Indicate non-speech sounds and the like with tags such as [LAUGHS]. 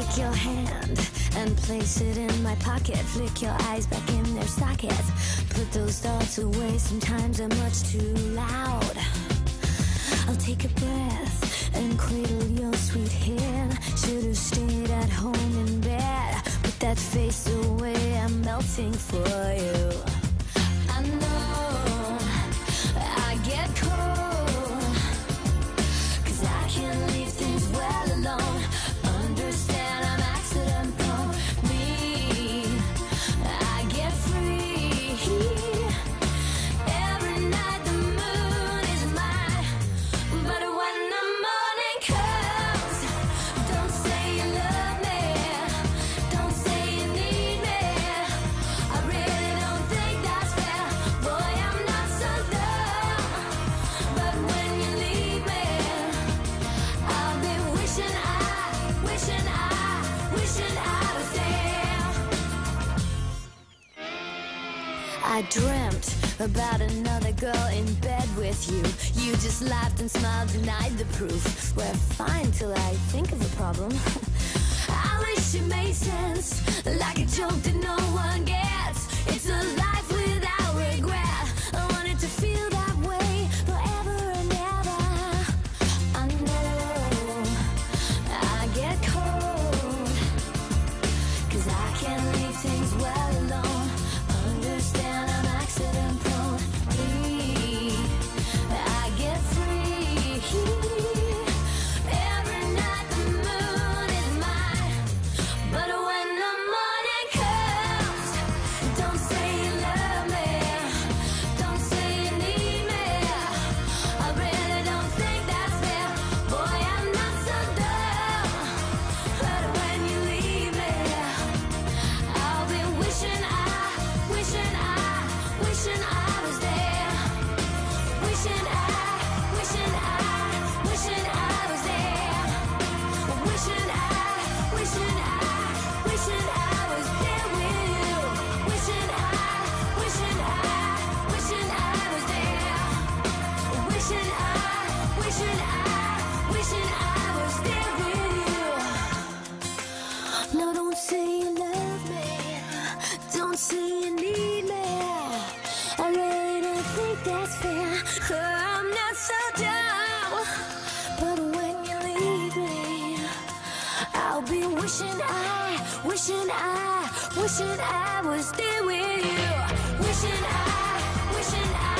Take your hand and place it in my pocket. Flick your eyes back in their sockets. Put those thoughts away, sometimes I'm much too loud. I'll take a breath and cradle your sweet hand. Should've stayed at home in bed. Put that face away, I'm melting for you. I dreamt about another girl in bed with you. You just laughed and smiled, denied the proof. We're fine till I think of a problem. [LAUGHS] I wish it made sense, like a joke that no one say you love me. Don't say you need me. I'm not so dumb. But when you leave me, I'll be wishing I, wishing I, wishing I was there with you. Wishing I, wishing I,